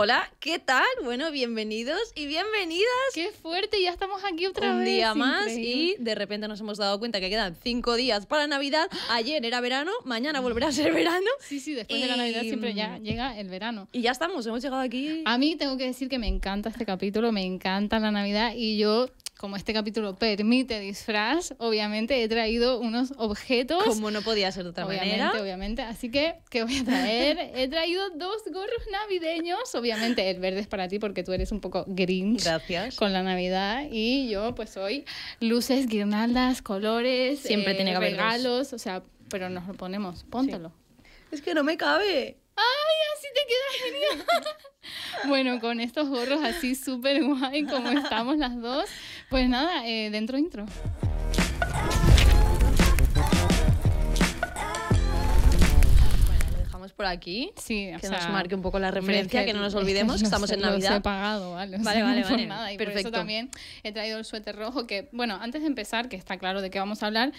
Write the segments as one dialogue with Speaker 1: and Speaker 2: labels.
Speaker 1: Hola, ¿qué tal? Bueno, bienvenidos y bienvenidas.
Speaker 2: Qué fuerte, ya estamos aquí otra
Speaker 1: un
Speaker 2: vez.
Speaker 1: día más
Speaker 2: increíble.
Speaker 1: y de repente nos hemos dado cuenta que quedan cinco días para Navidad. Ayer era verano, mañana volverá a ser verano.
Speaker 2: Sí, sí, después de la Navidad siempre ya llega el verano.
Speaker 1: Y ya estamos, hemos llegado aquí.
Speaker 2: A mí tengo que decir que me encanta este capítulo, me encanta la Navidad y yo, como este capítulo permite disfraz, obviamente he traído unos objetos.
Speaker 1: Como no podía ser de otra
Speaker 2: obviamente,
Speaker 1: manera.
Speaker 2: obviamente. Así que, ¿qué voy a traer? He traído dos gorros navideños. Obviamente, el verde es para ti porque tú eres un poco grinch
Speaker 1: Gracias.
Speaker 2: con la Navidad. Y yo, pues, soy luces, guirnaldas, colores,
Speaker 1: Siempre
Speaker 2: eh,
Speaker 1: tiene que haber dos.
Speaker 2: regalos. O sea, pero nos lo ponemos. Póntelo.
Speaker 1: Es que no me cabe.
Speaker 2: ¡Ay, así te queda genial! bueno, con estos gorros así súper guay como estamos las dos. Pues nada, eh, dentro intro.
Speaker 1: Por aquí.
Speaker 2: Sí, o
Speaker 1: Que
Speaker 2: sea,
Speaker 1: nos marque un poco la referencia,
Speaker 2: es
Speaker 1: que no nos
Speaker 2: es
Speaker 1: olvidemos que
Speaker 2: los
Speaker 1: estamos
Speaker 2: he-
Speaker 1: en
Speaker 2: los
Speaker 1: Navidad.
Speaker 2: he pagado, ¿vale?
Speaker 1: Vale, vale,
Speaker 2: por
Speaker 1: vale.
Speaker 2: nada. Y por
Speaker 1: Perfecto.
Speaker 2: eso también he traído el suéter rojo que, bueno, antes de empezar, que está claro de qué vamos a hablar,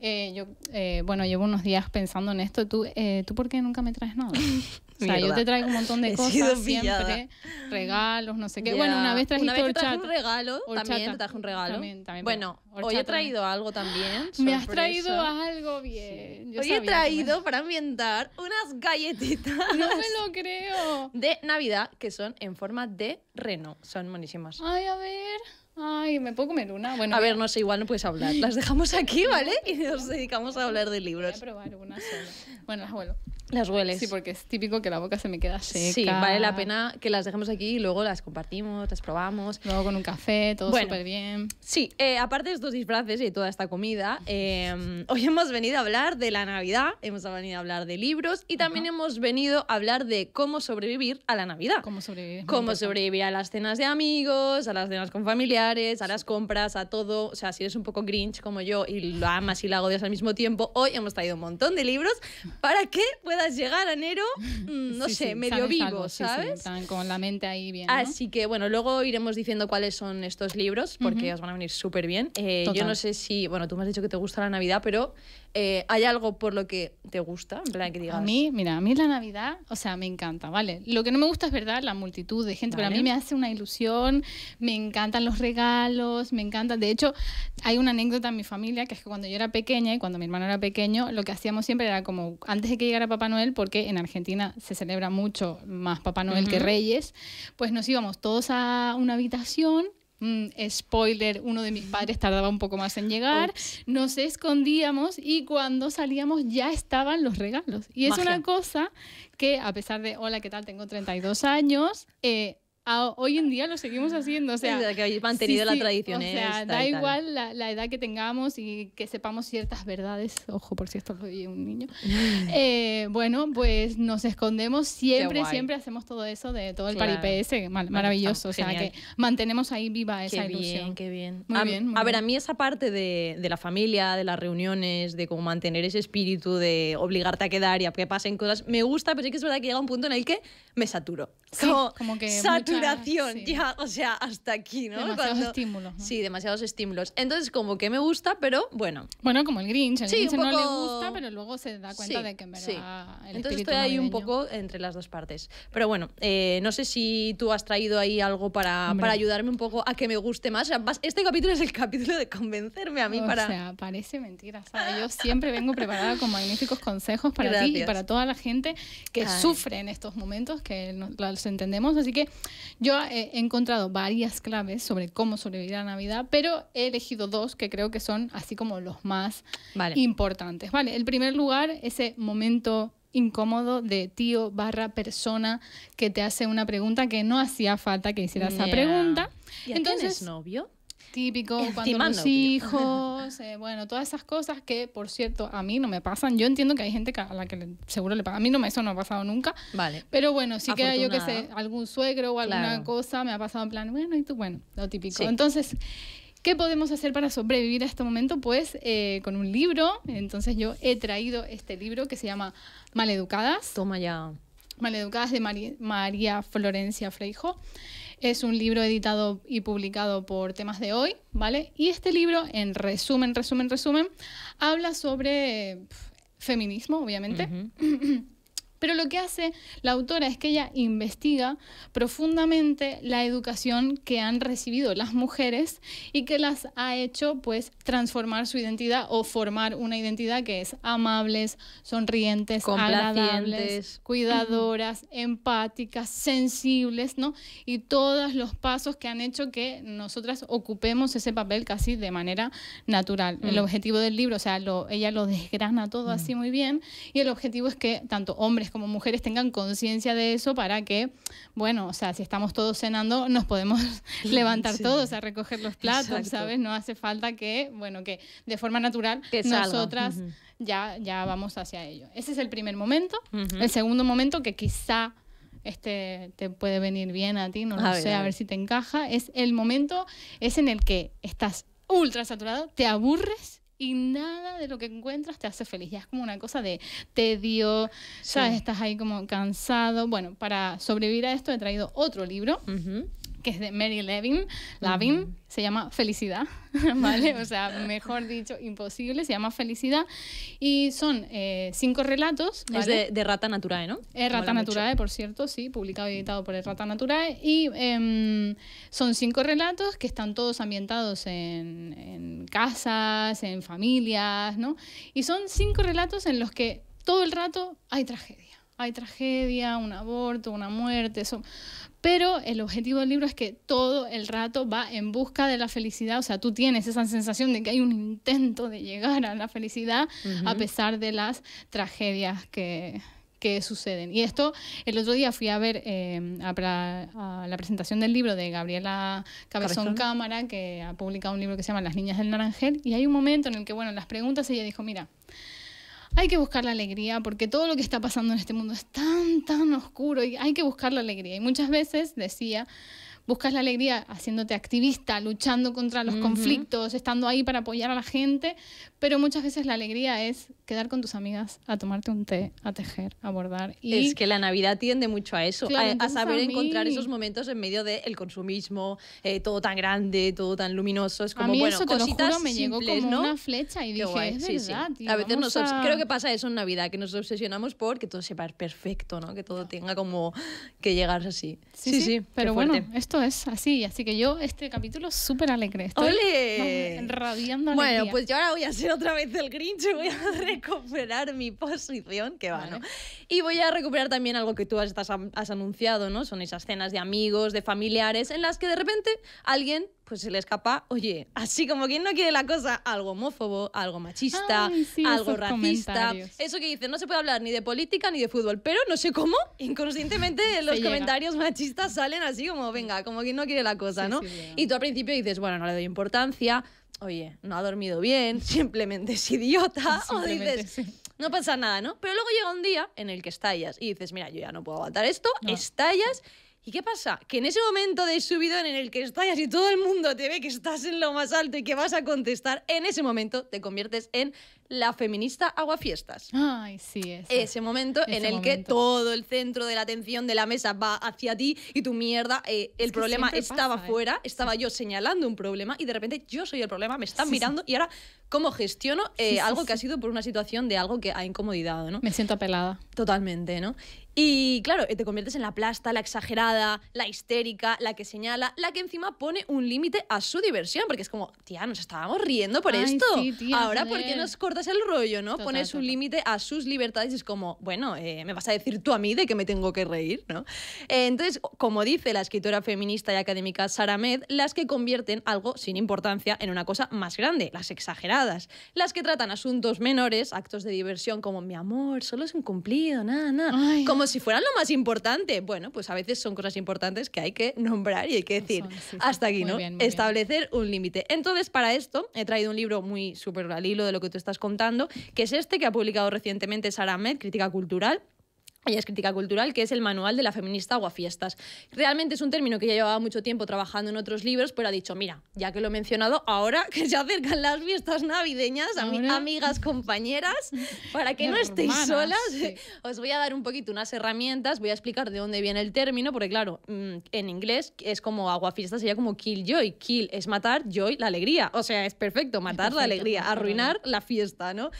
Speaker 2: eh, yo, eh, bueno, llevo unos días pensando en esto. ¿Tú, eh, ¿tú por qué nunca me traes nada? O sea, yo
Speaker 1: Mierda.
Speaker 2: te traigo un montón de
Speaker 1: He
Speaker 2: cosas siempre, regalos, no sé qué.
Speaker 1: Ya.
Speaker 2: Bueno, una vez trajiste
Speaker 1: Una vez te traje un regalo,
Speaker 2: Horchata.
Speaker 1: también te traje un regalo.
Speaker 2: También, también,
Speaker 1: bueno, hoy he traído algo también.
Speaker 2: Me has
Speaker 1: sorpresa.
Speaker 2: traído algo bien. Yo
Speaker 1: Hoy
Speaker 2: sabía
Speaker 1: he
Speaker 2: que
Speaker 1: traído para ambientar unas galletitas
Speaker 2: No me lo creo.
Speaker 1: de Navidad que son en forma de reno. Son monísimas.
Speaker 2: Ay, a ver. Ay, ¿me puedo comer una? Bueno,
Speaker 1: A ver, no sé, igual no puedes hablar. Las dejamos aquí, ¿vale? Y nos dedicamos a hablar de
Speaker 2: Voy a
Speaker 1: libros.
Speaker 2: probar una sola. Bueno, las huelo.
Speaker 1: Las hueles.
Speaker 2: Sí, porque es típico que la boca se me queda seca.
Speaker 1: Sí, vale la pena que las dejemos aquí y luego las compartimos, las probamos.
Speaker 2: Luego con un café, todo
Speaker 1: Bueno.
Speaker 2: súper bien.
Speaker 1: Sí, eh, aparte de estos disfraces y toda esta comida, eh, hoy hemos venido a hablar de la Navidad, hemos venido a hablar de libros y también hemos venido a hablar de cómo sobrevivir a la Navidad.
Speaker 2: ¿Cómo sobrevivir?
Speaker 1: Cómo sobrevivir a las cenas de amigos, a las cenas con familiares, a las compras, a todo. O sea, si eres un poco grinch como yo y lo amas y lo odias al mismo tiempo, hoy hemos traído un montón de libros para que puedas llegar a enero, mm, no
Speaker 2: Sí,
Speaker 1: sé,
Speaker 2: sí,
Speaker 1: medio vivo,
Speaker 2: sí,
Speaker 1: ¿sabes?
Speaker 2: con la mente ahí bien. ¿no?
Speaker 1: Así que bueno, luego iremos diciendo cuáles son estos libros porque os van a venir súper bien. Eh, yo no sé si, bueno, tú me has dicho que te gusta la Navidad, pero eh, ¿hay algo por lo que te gusta? En plan que digas.
Speaker 2: A mí, mira, a mí la Navidad, o sea, me encanta, ¿vale? Lo que no me gusta es verdad la multitud de gente, pero a mí me hace una ilusión, me encantan los regalos, me encanta. De hecho, hay una anécdota en mi familia que es que cuando yo era pequeña y cuando mi hermano era pequeño, lo que hacíamos siempre era como antes de que llegara Papá Noel, porque en Argentina se celebra mucho más Papá Noel que. Reyes, pues nos íbamos todos a una habitación. Mm, spoiler, uno de mis padres tardaba un poco más en llegar.
Speaker 1: Ups.
Speaker 2: Nos escondíamos y cuando salíamos ya estaban los regalos. Y es una cosa que, a pesar de, hola, ¿qué tal? Tengo 32 años, eh, a- hoy en día lo seguimos haciendo. O sea,
Speaker 1: que habéis mantenido
Speaker 2: sí,
Speaker 1: la tradición
Speaker 2: O sea, da igual la, la edad que tengamos y que sepamos ciertas verdades. Ojo, por si esto lo oye un niño. Eh, bueno, pues nos escondemos siempre, siempre hacemos todo eso de todo el
Speaker 1: Claro.
Speaker 2: paripé ese, maravilloso. O sea,
Speaker 1: genial.
Speaker 2: que mantenemos ahí viva esa
Speaker 1: Qué
Speaker 2: ilusión.
Speaker 1: bien, qué bien.
Speaker 2: Muy
Speaker 1: a,
Speaker 2: bien, muy
Speaker 1: a ver,
Speaker 2: bien.
Speaker 1: a mí esa parte de, de la familia, de las reuniones, de cómo mantener ese espíritu de obligarte a quedar y a que pasen cosas, me gusta, pero sí que es verdad que llega un punto en el que me saturo.
Speaker 2: Sí, como que mucha-
Speaker 1: saturación,
Speaker 2: sí.
Speaker 1: ya, o sea, hasta aquí, ¿no?
Speaker 2: Demasiados estímulos, ¿no?
Speaker 1: Sí, demasiados estímulos. Entonces, como que me gusta, pero bueno.
Speaker 2: Bueno, como el Grinch. El
Speaker 1: Sí,
Speaker 2: Grinch
Speaker 1: un
Speaker 2: no le
Speaker 1: poco-
Speaker 2: gusta, pero luego se da cuenta
Speaker 1: Sí,
Speaker 2: de que en verdad
Speaker 1: sí.
Speaker 2: el
Speaker 1: Entonces estoy ahí un
Speaker 2: navideño-
Speaker 1: poco entre las dos partes. Pero bueno, eh, no sé si tú has traído ahí algo para,
Speaker 2: Hombre.
Speaker 1: para ayudarme un poco a que me guste más. O sea, vas- este capítulo es el capítulo de convencerme a mí
Speaker 2: o
Speaker 1: para...
Speaker 2: sea, parece mentira. ¿sabes? Yo siempre vengo preparada con magníficos consejos para ti y
Speaker 1: Gracias.
Speaker 2: para toda la gente que
Speaker 1: Ay.
Speaker 2: sufre en estos momentos, que los entendemos. Así que yo he encontrado varias claves sobre cómo sobrevivir a Navidad, pero he elegido dos que creo que son así como los más
Speaker 1: Vale.
Speaker 2: importantes. Vale, el primer lugar, ese momento incómodo de tío barra persona que te hace una pregunta que no hacía falta que hiciera esa pregunta.
Speaker 1: ¿Ya
Speaker 2: Entonces,
Speaker 1: tienes novio?
Speaker 2: Típico, cuando los hijos, eh, bueno, todas esas cosas que, por cierto, a mí no me pasan. Yo entiendo que hay gente que- a la que le- seguro le pasa. A mí no me, eso no ha pasado nunca.
Speaker 1: Vale.
Speaker 2: Pero bueno, sí que yo que sé,
Speaker 1: Afortunada.
Speaker 2: algún suegro o alguna
Speaker 1: Claro.
Speaker 2: cosa me ha pasado en plan, bueno, y tú, bueno, lo típico.
Speaker 1: Sí.
Speaker 2: Entonces, ¿qué podemos hacer para sobrevivir a este momento? Pues eh, con un libro. Entonces yo he traído este libro que se llama Maleducadas.
Speaker 1: Toma ya.
Speaker 2: Maleducadas de Mari- María Florencia Freijo. Es un libro editado y publicado por Temas de Hoy, ¿vale? Y este libro, en resumen, resumen, resumen, habla sobre eh, feminismo, obviamente. Pero lo que hace la autora es que ella investiga profundamente la educación que han recibido las mujeres y que las ha hecho pues transformar su identidad o formar una identidad que es amables, sonrientes, agradables, cuidadoras, empáticas, sensibles, ¿no? Y todos los pasos que han hecho que nosotras ocupemos ese papel casi de manera natural. El mm. objetivo del libro, o sea, lo, ella lo desgrana todo mm. así muy bien y el objetivo es que tanto hombres como mujeres tengan conciencia de eso para que, bueno, o sea, si estamos todos cenando, nos podemos levantar todos a recoger los platos, ¿sabes? No hace falta que, bueno, que de forma natural nosotras ya, ya vamos hacia ello. Ese es el primer momento. El segundo momento que quizá este te puede venir bien a ti, no lo sé, a ver si te encaja, es el momento, es en el que estás ultra saturado, te aburres y nada de lo que encuentras te hace feliz. Ya es como una cosa de tedio, ¿sabes? Estás ahí como cansado. Bueno, para sobrevivir a esto he traído otro libro que es de Mary Levin, Lavin, se llama Felicidad, ¿vale? O sea, mejor dicho, imposible, se llama Felicidad. Y son eh, cinco relatos.
Speaker 1: Es de, Rata Naturae, ¿no?
Speaker 2: Es Rata Naturae, por cierto, sí, publicado y editado por el Rata Naturae. Y em, son cinco relatos que están todos ambientados en, en casas, en familias, ¿no? Y son cinco relatos en los que todo el rato hay tragedia. Hay tragedia, un aborto, una muerte, eso pero el objetivo del libro es que todo el rato va en busca de la felicidad, o sea, tú tienes esa sensación de que hay un intento de llegar a la felicidad a pesar de las tragedias que, que suceden. Y esto, el otro día fui a ver eh, a, la presentación del libro de Gabriela Cabezón, Cámara, que ha publicado un libro que se llama Las Niñas del Naranjel, y hay un momento en el que, bueno, en las preguntas ella dijo, mira, hay que buscar la alegría porque todo lo que está pasando en este mundo es tan, tan oscuro y hay que buscar la alegría. Y muchas veces decía, buscas la alegría haciéndote activista, luchando contra los conflictos, estando ahí para apoyar a la gente, pero muchas veces la alegría es quedar con tus amigas, a tomarte un té, a tejer, a bordar.
Speaker 1: Y... Es que la Navidad tiende mucho a eso, a, saber encontrar esos momentos en medio del consumismo, eh, todo tan grande, todo tan luminoso. Es como,
Speaker 2: a mí
Speaker 1: bueno,
Speaker 2: eso, te cositas lo juro, me llegó como una flecha y dije, es verdad,
Speaker 1: A veces nos creo que pasa eso en Navidad, que nos obsesionamos por que todo sepa perfecto, ¿no? que todo tenga como que llegar así.
Speaker 2: Sí, sí, pero bueno, esto es así, así que yo este capítulo súper alegre. Estoy
Speaker 1: ¡Ole!
Speaker 2: radiando
Speaker 1: Bueno, pues yo ahora voy a ser otra vez el Grinch, voy a recuperar mi posición, que va, ¿no? Y voy a recuperar también algo que tú has, has anunciado, ¿no? Son esas cenas de amigos, de familiares, en las que de repente alguien pues se le escapa, oye, así como quien no quiere la cosa, algo homófobo, algo machista, algo racista. Eso que dice, no se puede hablar ni de política ni de fútbol, pero no sé cómo, inconscientemente los comentarios machistas salen así como, venga, como quien no quiere la cosa, ¿no? y tú al principio dices, bueno, no le doy importancia, oye, no ha dormido bien, simplemente es idiota, o dices, no pasa nada, ¿no? Pero luego llega un día en el que estallas y dices, mira, yo ya no puedo aguantar esto, estallas ¿Y qué pasa? Que en ese momento de subidón en el que estallas y todo el mundo te ve que estás en lo más alto y que vas a contestar, en ese momento te conviertes en la feminista aguafiestas.
Speaker 2: Ay, sí,
Speaker 1: Ese momento en el que todo el centro de la atención de la mesa va hacia ti y tu mierda, eh, el problema estaba ¿eh? fuera, estaba yo señalando un problema y de repente yo soy el problema, me están mirando y ahora cómo gestiono eh, algo que ha sido por una situación de algo que ha incomodidad, ¿no?
Speaker 2: Me siento apelada.
Speaker 1: Totalmente, ¿no? Y claro, te conviertes en la plasta, la exagerada, la histérica, la que señala, la que encima pone un límite a su diversión, porque es como, tía, nos estábamos riendo por esto. Ahora, ¿por qué nos cortas el rollo, no? Pones un límite a sus libertades y es como, bueno, eh, me vas a decir tú a mí de que me tengo que reír, ¿no? Eh, entonces, como dice la escritora feminista y académica Sara Med, las que convierten algo sin importancia en una cosa más grande, las exageradas, las que tratan asuntos menores, actos de diversión como mi amor, solo es un cumplido, nada, nada, como si fueran lo más importante. Bueno, pues a veces son cosas importantes que hay que nombrar y hay que decir, hasta aquí, ¿no? Establecer un límite. Entonces, para esto he traído un libro muy súper al hilo de lo que tú estás contando, que es este que ha publicado recientemente Sara Med, Crítica Cultural, ella es crítica cultural, que es el manual de la feminista aguafiestas. Realmente es un término que ya llevaba mucho tiempo trabajando en otros libros, pero ha dicho, mira, ya que lo he mencionado, ahora que se acercan las fiestas navideñas, a amigas, compañeras, para que no estéis solas, os voy a dar un poquito unas herramientas, voy a explicar de dónde viene el término, porque claro, mm, en inglés es como aguafiestas, sería como kill joy. Kill es matar, joy la alegría. O sea, es perfecto, matar la alegría, arruinar la fiesta, ¿no?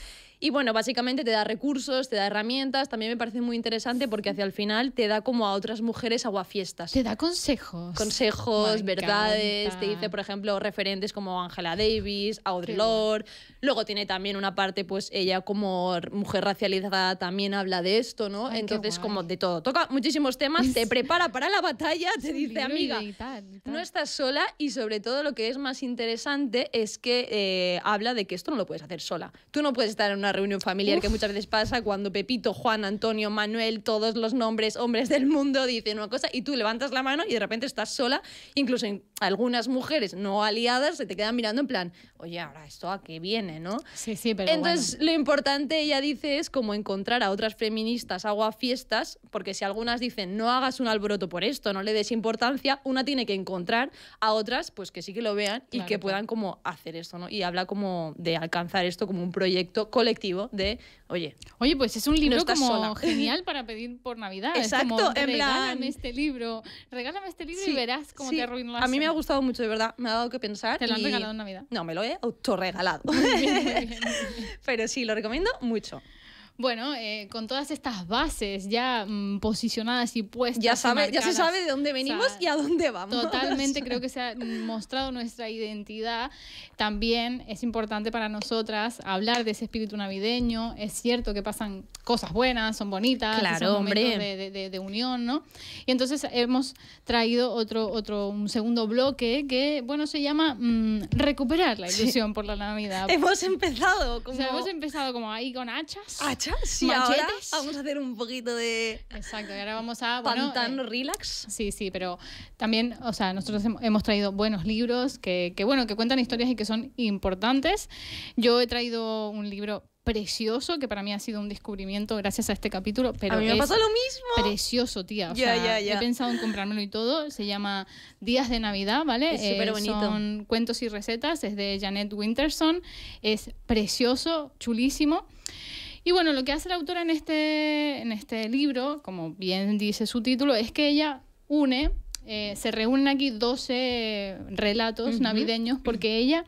Speaker 1: Y bueno, básicamente te da recursos, te da herramientas. También me parece muy interesante porque hacia el final te da como a otras mujeres aguafiestas.
Speaker 2: Te da consejos.
Speaker 1: Consejos,
Speaker 2: Me
Speaker 1: verdades.
Speaker 2: encanta.
Speaker 1: Te dice, por ejemplo, referentes como Angela Davis, Audre Lorde. Luego tiene también una parte, pues ella como mujer racializada también habla de esto, ¿no?
Speaker 2: Ay,
Speaker 1: Entonces, como de todo. Toca muchísimos temas, te prepara para la batalla, te dice, amiga,
Speaker 2: de- y tal, y tal.
Speaker 1: no estás sola y sobre todo lo que es más interesante es que eh, habla de que esto no lo puedes hacer sola. Tú no puedes estar en una reunión familiar que muchas veces pasa cuando Pepito, Juan, Antonio, Manuel, todos los nombres, hombres del mundo dicen una cosa y tú levantas la mano y de repente estás sola. Incluso en algunas mujeres no aliadas se te quedan mirando en plan, oye, ahora esto a qué viene, ¿no?
Speaker 2: Sí, sí, pero
Speaker 1: Entonces, lo importante, ella dice, es como encontrar a otras feministas aguafiestas, porque si algunas dicen no hagas un alboroto por esto, no le des importancia, una tiene que encontrar a otras pues que sí que lo vean y
Speaker 2: Claro,
Speaker 1: que
Speaker 2: claro.
Speaker 1: puedan como hacer esto, ¿no? Y habla como de alcanzar esto como un proyecto colectivo de, oye.
Speaker 2: Oye, pues es un libro como
Speaker 1: sola.
Speaker 2: genial para pedir por Navidad.
Speaker 1: Exacto,
Speaker 2: es como,
Speaker 1: en
Speaker 2: regálame
Speaker 1: plan-
Speaker 2: este libro, regálame este libro
Speaker 1: sí,
Speaker 2: y verás cómo
Speaker 1: sí.
Speaker 2: te arruino la
Speaker 1: A mí me ha gustado mucho, de verdad, me ha dado que pensar.
Speaker 2: ¿Te lo han
Speaker 1: y-
Speaker 2: regalado en Navidad?
Speaker 1: No, me lo he autorregalado.
Speaker 2: Muy bien, muy bien, muy bien.
Speaker 1: Pero sí, lo recomiendo mucho.
Speaker 2: Bueno, eh, con todas estas bases ya mm, posicionadas y puestas.
Speaker 1: Ya, sabe, ya se
Speaker 2: marcadas,
Speaker 1: sabe de dónde venimos
Speaker 2: sea,
Speaker 1: y a dónde vamos.
Speaker 2: Totalmente, creo que se ha mostrado nuestra identidad. También es importante para nosotras hablar de ese espíritu navideño. Es cierto que pasan cosas buenas, son bonitas,
Speaker 1: Claro,
Speaker 2: esos momentos
Speaker 1: hombre.
Speaker 2: De, de- de- de unión, ¿no? Y entonces hemos traído otro, otro, un segundo bloque que, bueno, se llama mm, recuperar la ilusión por la Navidad.
Speaker 1: Hemos empezado
Speaker 2: O
Speaker 1: como...
Speaker 2: sea, hemos empezado como ahí con hachas.
Speaker 1: ¿Hachas? Ahora
Speaker 2: machetes.
Speaker 1: vamos a hacer un poquito de
Speaker 2: Exacto, y ahora vamos a... Bueno,
Speaker 1: pantano
Speaker 2: eh,
Speaker 1: relax.
Speaker 2: Sí, sí, pero también, o sea, nosotros hem- hemos traído buenos libros que, que, bueno, que cuentan historias y que son importantes. Yo he traído un libro precioso que para mí ha sido un descubrimiento gracias a este capítulo, pero
Speaker 1: a mí me
Speaker 2: es
Speaker 1: pasa lo mismo.
Speaker 2: precioso, tía. O
Speaker 1: Ya,
Speaker 2: sea,
Speaker 1: ya, ya.
Speaker 2: he pensado en comprármelo y todo. Se llama Días de Navidad, ¿vale? Eh,
Speaker 1: Es superbonito.
Speaker 2: son cuentos y recetas, es de Janet Winterson. Es precioso, chulísimo. Y bueno, lo que hace la autora en este, en este libro, como bien dice su título, es que ella une, eh, se reúnen aquí 12 relatos navideños porque ella,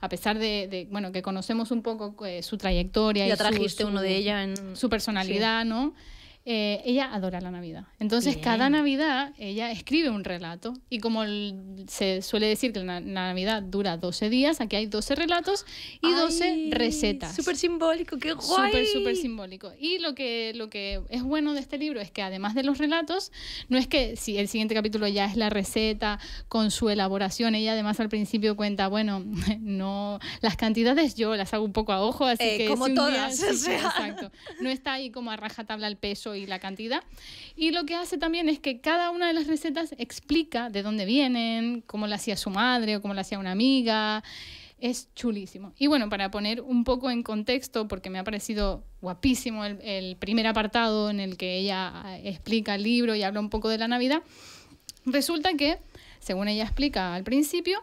Speaker 2: a pesar de, de, bueno, que conocemos un poco eh, su trayectoria
Speaker 1: Ya
Speaker 2: y
Speaker 1: trajiste
Speaker 2: su-
Speaker 1: uno de ella en...
Speaker 2: su personalidad, ¿no? Eh, ella adora la Navidad. Entonces,
Speaker 1: Bien.
Speaker 2: cada Navidad ella escribe un relato. Y como el- se suele decir que la, la Navidad dura 12 días, aquí hay 12 relatos y 12
Speaker 1: Ay,
Speaker 2: recetas.
Speaker 1: Súper simbólico, qué guay.
Speaker 2: Súper, súper simbólico. Y lo que, lo que es bueno de este libro es que además de los relatos, no es que si el siguiente capítulo ya es la receta con su elaboración, ella además al principio cuenta, bueno, no, las cantidades yo las hago un poco a ojo, así
Speaker 1: Eh,
Speaker 2: que
Speaker 1: como
Speaker 2: si un día-
Speaker 1: todas, o
Speaker 2: sí,
Speaker 1: sea.
Speaker 2: exacto. No está ahí como a rajatabla el peso y la cantidad. Y lo que hace también es que cada una de las recetas explica de dónde vienen, cómo la hacía su madre o cómo la hacía una amiga. Es chulísimo. Y bueno, para poner un poco en contexto, porque me ha parecido guapísimo el, primer apartado en el que ella ah, explica el libro y habla un poco de la Navidad, resulta que, según ella explica al principio,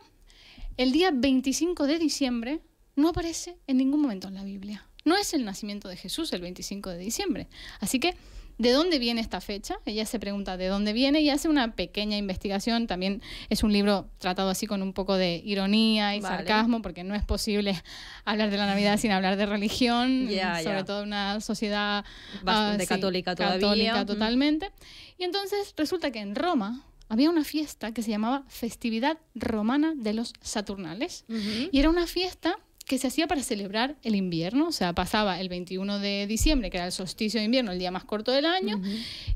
Speaker 2: el día 25 de diciembre no aparece en ningún momento en la Biblia. No es el nacimiento de Jesús el 25 de diciembre. Así que, ¿de dónde viene esta fecha? Ella se pregunta de dónde viene y hace una pequeña investigación. También es un libro tratado así con un poco de ironía y
Speaker 1: Vale.
Speaker 2: sarcasmo, porque no es posible hablar de la Navidad sin hablar de religión,
Speaker 1: Ya,
Speaker 2: sobre todo en una sociedad
Speaker 1: Bastante
Speaker 2: ah, sí,
Speaker 1: católica todavía.
Speaker 2: Católica
Speaker 1: Mm.
Speaker 2: totalmente. Y entonces resulta que en Roma había una fiesta que se llamaba Festividad Romana de los Saturnales. Y era una fiesta que se hacía para celebrar el invierno, o sea, pasaba el 21 de diciembre, que era el solsticio de invierno, el día más corto del año,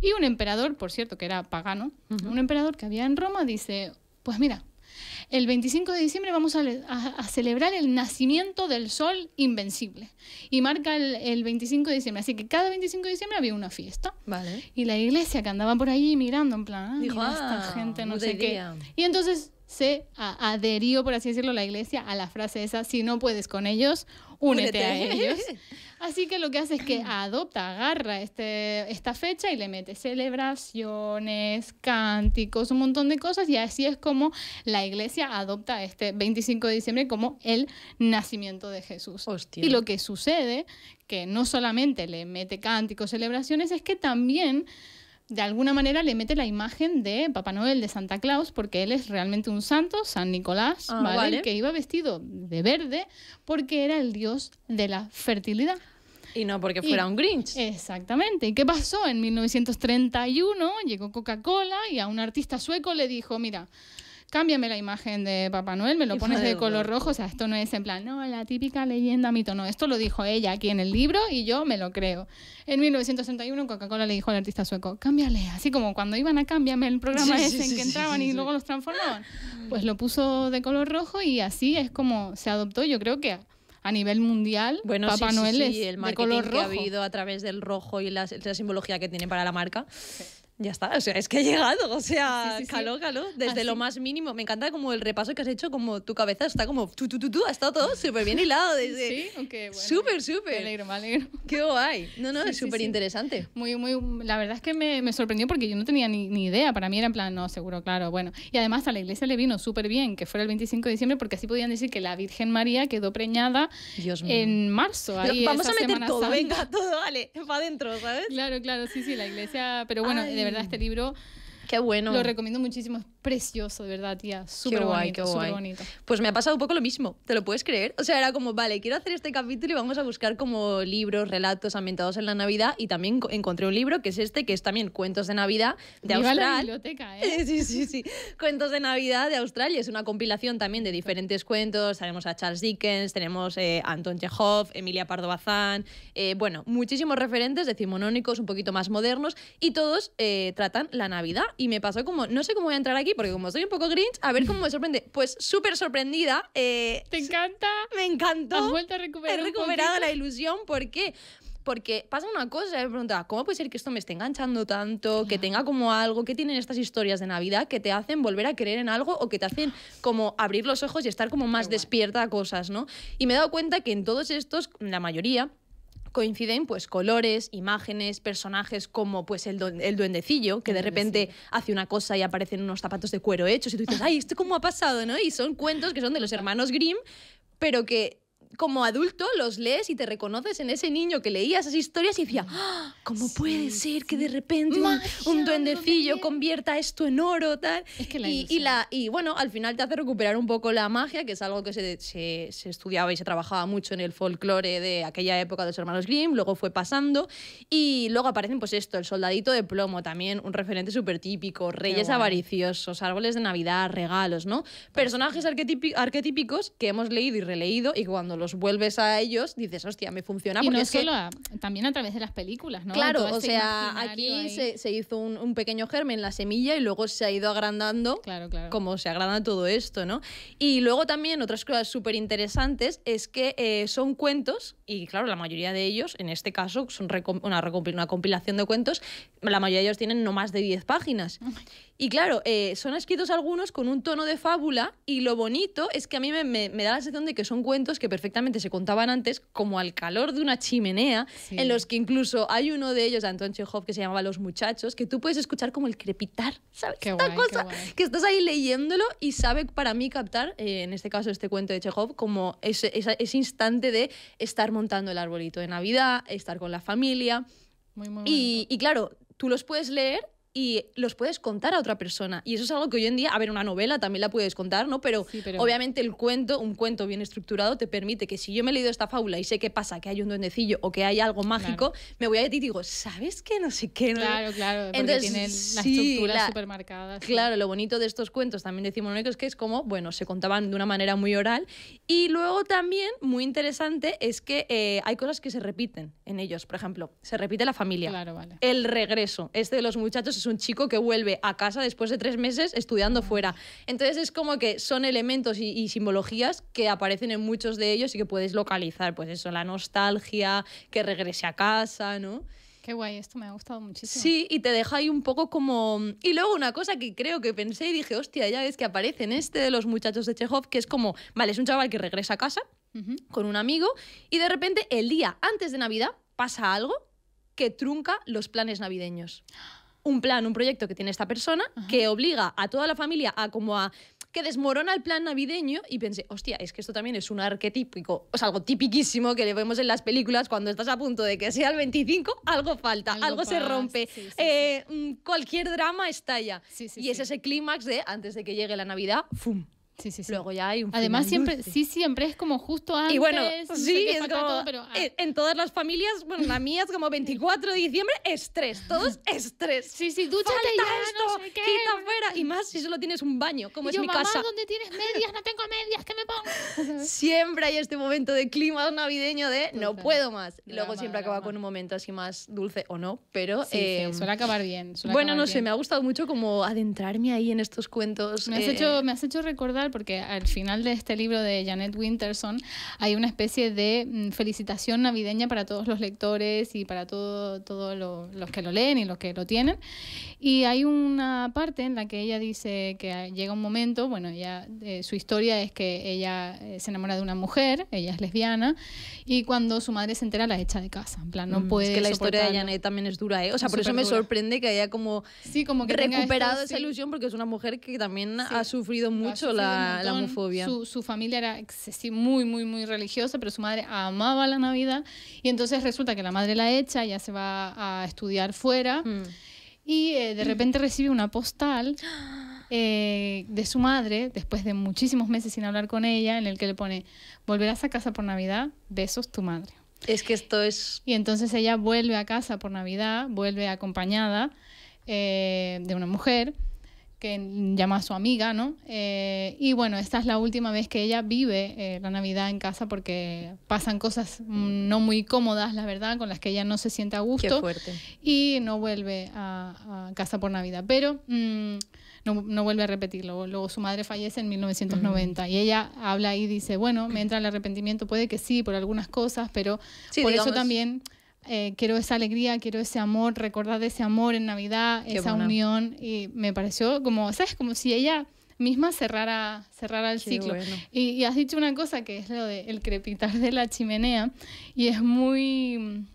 Speaker 2: y un emperador, por cierto, que era pagano, un emperador que había en Roma, dice, pues mira, el 25 de diciembre vamos a, le- a- a celebrar el nacimiento del sol invencible. Y marca el, el 25 de diciembre, así que cada 25 de diciembre había una fiesta.
Speaker 1: Vale.
Speaker 2: Y la iglesia que andaba por allí mirando en plan, ah,
Speaker 1: Dijo,
Speaker 2: mira esta
Speaker 1: "Ah,
Speaker 2: gente, no sé qué.
Speaker 1: idea".
Speaker 2: Y entonces se adherió, por así decirlo, la iglesia a la frase esa, si no puedes con ellos, únete, a ellos. Así que lo que hace es que adopta, agarra este, esta fecha y le mete celebraciones, cánticos, un montón de cosas y así es como la iglesia adopta este 25 de diciembre como el nacimiento de Jesús.
Speaker 1: Hostia.
Speaker 2: Y lo que sucede, que no solamente le mete cánticos, celebraciones, es que también de alguna manera le mete la imagen de Papá Noel, de Santa Claus, porque él es realmente un santo, San Nicolás,
Speaker 1: Ah,
Speaker 2: ¿vale?
Speaker 1: vale.
Speaker 2: que iba vestido de verde porque era el dios de la fertilidad.
Speaker 1: Y no porque fuera
Speaker 2: Y-
Speaker 1: un Grinch.
Speaker 2: Exactamente. ¿Y qué pasó? En 1931 llegó Coca-Cola y a un artista sueco le dijo, mira, cámbiame la imagen de Papá Noel, me lo pones de color
Speaker 1: rojo.
Speaker 2: rojo. O sea, esto no es en plan, no, la típica leyenda mito, no. Esto lo dijo ella aquí en el libro y yo me lo creo. En 1961 Coca-Cola le dijo al artista sueco, cámbiale. Así como cuando iban a cámbiame el programa
Speaker 1: Sí,
Speaker 2: ese
Speaker 1: sí,
Speaker 2: en
Speaker 1: sí,
Speaker 2: que
Speaker 1: sí,
Speaker 2: entraban
Speaker 1: sí,
Speaker 2: y
Speaker 1: sí.
Speaker 2: luego los transformaban. Pues lo puso de color rojo y así es como se adoptó. Yo creo que a nivel mundial
Speaker 1: Bueno,
Speaker 2: Papá
Speaker 1: sí, sí,
Speaker 2: Noel
Speaker 1: sí,
Speaker 2: es
Speaker 1: el
Speaker 2: de
Speaker 1: marketing
Speaker 2: color
Speaker 1: que
Speaker 2: rojo.
Speaker 1: ha habido a través del rojo y la, la simbología que tiene para la marca. Ya está, o sea, es que ha llegado, o sea,
Speaker 2: Sí, sí, sí.
Speaker 1: caló, caló, desde
Speaker 2: Así.
Speaker 1: lo más mínimo. Me encanta como el repaso que has hecho, como tu cabeza está como tú, tú, tú, tú, ha estado todo súper bien hilado. Desde...
Speaker 2: Sí, aunque bueno.
Speaker 1: Súper,
Speaker 2: Me
Speaker 1: súper.
Speaker 2: alegro, me alegro.
Speaker 1: Qué guay. No, no, es súper interesante.
Speaker 2: Muy, muy, la verdad es que me, me sorprendió porque yo no tenía ni, ni idea. Para mí era en plan, no, seguro, claro, bueno. Y además a la iglesia le vino súper bien que fuera el 25 de diciembre porque así podían decir que la Virgen María quedó preñada
Speaker 1: Dios
Speaker 2: en marzo. Ahí,
Speaker 1: Vamos a meter todo,
Speaker 2: Santa.
Speaker 1: venga, todo, vale, para adentro, ¿sabes?
Speaker 2: Claro, claro, sí, sí, la iglesia. Pero bueno,
Speaker 1: Ay.
Speaker 2: De verdad, este libro
Speaker 1: Qué bueno.
Speaker 2: lo recomiendo muchísimo. Precioso, de verdad, tía. Súper
Speaker 1: guay,
Speaker 2: bonito,
Speaker 1: qué
Speaker 2: súper
Speaker 1: guay.
Speaker 2: bonito.
Speaker 1: Pues me ha pasado un poco lo mismo, ¿te lo puedes creer? O sea, era como, vale, quiero hacer este capítulo y vamos a buscar como libros, relatos ambientados en la Navidad y también co- encontré un libro que es este, que es también Cuentos de Navidad de Australia.
Speaker 2: biblioteca, ¿eh?
Speaker 1: Sí, sí, sí. Cuentos de Navidad de Australia. Es una compilación también de diferentes cuentos. Tenemos a Charles Dickens, tenemos eh, Anton Chekhov, Emilia Pardo Bazán. eh, bueno, muchísimos referentes decimonónicos, un poquito más modernos. Y todos eh, tratan la Navidad. Y me pasó como, no sé cómo voy a entrar aquí, porque como soy un poco Grinch, a ver cómo me sorprende. Pues súper sorprendida. eh,
Speaker 2: ¿Te encanta?
Speaker 1: me encantó.
Speaker 2: Has vuelto a recuperar
Speaker 1: He recuperado la ilusión. ¿Por qué? Porque pasa una cosa, me preguntaba, ¿cómo puede ser que esto me esté enganchando tanto? Que tenga como algo, que tienen estas historias de Navidad que te hacen volver a creer en algo o que te hacen como abrir los ojos y estar como más
Speaker 2: Qué guay.
Speaker 1: despierta a cosas, ¿no? Y me he dado cuenta que en todos estos, la mayoría, coinciden pues colores, imágenes, personajes como pues el, el duendecillo que
Speaker 2: El
Speaker 1: de repente
Speaker 2: duendecillo.
Speaker 1: hace una cosa y aparecen unos zapatos de cuero hechos y tú dices, ay, ¿esto cómo ha pasado? ¿no? Y son cuentos que son de los hermanos Grimm, pero que como adulto los lees y te reconoces en ese niño que leía esas historias y decía, "Ah, ¿cómo puede ser que de repente un,
Speaker 2: Magia,
Speaker 1: un
Speaker 2: no
Speaker 1: duendecillo convierta esto en oro? Tal?
Speaker 2: Es que la
Speaker 1: y, y,
Speaker 2: ilusión.
Speaker 1: la, y bueno, al final te hace recuperar un poco la magia, que es algo que se, se, se estudiaba y se trabajaba mucho en el folclore de aquella época de los hermanos Grimm, luego fue pasando y luego aparecen pues esto, el soldadito de plomo, también un referente súper típico, reyes avariciosos, árboles de Navidad, regalos, ¿no? Personajes arquetipi- arquetípicos que hemos leído y releído y cuando los vuelves a ellos dices, hostia, me funciona
Speaker 2: y
Speaker 1: porque
Speaker 2: no
Speaker 1: es que-
Speaker 2: solo a- también a través de las películas, ¿no?
Speaker 1: Claro, o
Speaker 2: este
Speaker 1: sea, aquí se, se hizo un, un pequeño germen, la semilla, y luego se ha ido agrandando
Speaker 2: Claro, claro.
Speaker 1: como se agranda todo esto, ¿no? Y luego también otras cosas súper interesantes es que eh, son cuentos, y claro, la mayoría de ellos, en este caso, son una compilación de cuentos, la mayoría de ellos tienen no más de 10 páginas. Y claro, eh, son escritos algunos con un tono de fábula y lo bonito es que a mí me, me- me da la sensación de que son cuentos que perfectamente se contaban antes como al calor de una chimenea,
Speaker 2: Sí.
Speaker 1: en los que incluso hay uno de ellos, de Anton Chekhov, que se llamaba Los Muchachos, que tú puedes escuchar como el crepitar, ¿sabes?
Speaker 2: Qué
Speaker 1: Esta
Speaker 2: guay,
Speaker 1: cosa que estás ahí leyéndolo y sabe para mí captar, eh, en este caso este cuento de Chekhov, como ese, esa- ese instante de estar montando el arbolito de Navidad, estar con la familia.
Speaker 2: Muy, muy
Speaker 1: Y, y claro, tú los puedes leer y los puedes contar a otra persona. Y eso es algo que hoy en día, a ver, una novela también la puedes contar, ¿no? Pero,
Speaker 2: Sí, pero-
Speaker 1: obviamente el cuento, un cuento bien estructurado, te permite que si yo me he leído esta fábula y sé qué pasa, que hay un duendecillo o que hay algo mágico, me voy a ti y digo, ¿sabes qué? No sé qué. no
Speaker 2: Claro, claro, porque
Speaker 1: Entonces,
Speaker 2: tienen la
Speaker 1: sí,
Speaker 2: estructura
Speaker 1: la-
Speaker 2: súper marcada. sí.
Speaker 1: Claro, lo bonito de estos cuentos también decimos es que es como, bueno, se contaban de una manera muy oral. Y luego también, muy interesante, es que eh, hay cosas que se repiten en ellos. Por ejemplo, se repite la familia.
Speaker 2: Claro, vale.
Speaker 1: El regreso. Este de los muchachos es un chico que vuelve a casa después de tres meses estudiando fuera. Entonces es como que son elementos y, y simbologías que aparecen en muchos de ellos y que puedes localizar. Pues eso, la nostalgia, que regrese a casa, ¿no?
Speaker 2: Qué guay, esto me ha gustado muchísimo.
Speaker 1: Sí, y te deja ahí un poco como... Y luego una cosa que creo que pensé y dije, hostia, ya ves que aparece en este de los muchachos de Chekhov, que es como, vale, es un chaval que regresa a casa con un amigo y de repente el día antes de Navidad pasa algo que trunca los planes navideños. Un plan, un proyecto que tiene esta persona que obliga a toda la familia a como a que desmorona el plan navideño y pensé, hostia, es que esto también es un arquetípico, o sea, algo tipiquísimo que le vemos en las películas cuando estás a punto de que sea el 25, algo falta, algo,
Speaker 2: Algo
Speaker 1: se rompe,
Speaker 2: sí, sí, sí.
Speaker 1: eh, mm, cualquier drama estalla. Y es ese clímax de, antes de que llegue la Navidad, ¡fum!
Speaker 2: Sí, sí, sí.
Speaker 1: Luego ya hay un
Speaker 2: Además, siempre,
Speaker 1: dulce.
Speaker 2: sí, siempre es como justo antes.
Speaker 1: Y bueno,
Speaker 2: no
Speaker 1: sí, es como,
Speaker 2: todo, pero, ah,
Speaker 1: en, todas las familias, bueno, la mía es como 24 de diciembre, estrés, todos estrés.
Speaker 2: Sí, sí, dúchate
Speaker 1: Falta
Speaker 2: ya,
Speaker 1: esto,
Speaker 2: no sé qué.
Speaker 1: quita fuera. Y más si solo tienes un baño, como
Speaker 2: Y
Speaker 1: es
Speaker 2: yo,
Speaker 1: mi
Speaker 2: mamá,
Speaker 1: casa.
Speaker 2: ¿dónde tienes medias? No tengo medias, ¿qué me pongo?
Speaker 1: Siempre hay este momento de clima navideño de no puedo más. Luego
Speaker 2: Drama,
Speaker 1: siempre acaba con un momento así más dulce o no, pero...
Speaker 2: Sí,
Speaker 1: eh,
Speaker 2: sí, suele acabar bien. suele
Speaker 1: bueno,
Speaker 2: acabar
Speaker 1: no sé, me ha gustado mucho como adentrarme ahí en estos cuentos.
Speaker 2: Me has,
Speaker 1: eh,
Speaker 2: hecho, me has hecho recordar, porque al final de este libro de Janet Winterson hay una especie de mm, felicitación navideña para todos los lectores y para todos todo lo- los que lo leen y los que lo tienen. Y hay una parte en la que ella dice que llega un momento, bueno, ella, eh, su historia es que ella eh, se enamora de una mujer, ella es lesbiana, y cuando su madre se entera la echa de casa. En plan, no
Speaker 1: mm,
Speaker 2: puede
Speaker 1: Es que la historia de. Janet también es dura, ¿eh? O sea, por eso me
Speaker 2: Superdura.
Speaker 1: sorprende que haya como
Speaker 2: Sí, como que
Speaker 1: recuperado
Speaker 2: esto,
Speaker 1: esa
Speaker 2: sí.
Speaker 1: ilusión porque es una mujer que también
Speaker 2: Sí.
Speaker 1: ha sufrido
Speaker 2: Lo ha
Speaker 1: mucho
Speaker 2: sufrido un
Speaker 1: la, la
Speaker 2: montón.
Speaker 1: homofobia.
Speaker 2: Su, su familia era muy, muy, muy religiosa, pero su madre amaba la Navidad. Y entonces resulta que la madre la echa, ya se va a estudiar fuera.
Speaker 1: Mm.
Speaker 2: Y eh, de repente recibe una postal eh, de su madre, después de muchísimos meses sin hablar con ella, en el que le pone, volverás a casa por Navidad, besos tu madre.
Speaker 1: Es que esto es...
Speaker 2: Y entonces ella vuelve a casa por Navidad, vuelve acompañada eh, de una mujer que llama a su amiga, ¿no? Eh, y bueno, esta es la última vez que ella vive eh, la Navidad en casa porque pasan cosas mm, no muy cómodas, la verdad, con las que ella no se siente a
Speaker 1: Qué
Speaker 2: gusto
Speaker 1: fuerte.
Speaker 2: y no vuelve a, a casa por Navidad. Pero mm, no, no vuelve a repetirlo. Luego su madre fallece en 1990 y ella habla y dice, bueno, me entra el arrepentimiento, puede que sí, por algunas cosas, pero
Speaker 1: Sí,
Speaker 2: por
Speaker 1: digamos-
Speaker 2: eso también eh, quiero esa alegría, quiero ese amor, recordar de ese amor en Navidad,
Speaker 1: Qué
Speaker 2: esa
Speaker 1: buena.
Speaker 2: unión. Y me pareció como, ¿sabes? Como si ella misma cerrara, cerrara el
Speaker 1: Qué
Speaker 2: ciclo.
Speaker 1: bueno.
Speaker 2: Y, y has dicho una cosa que es lo de el crepitar de la chimenea y es muy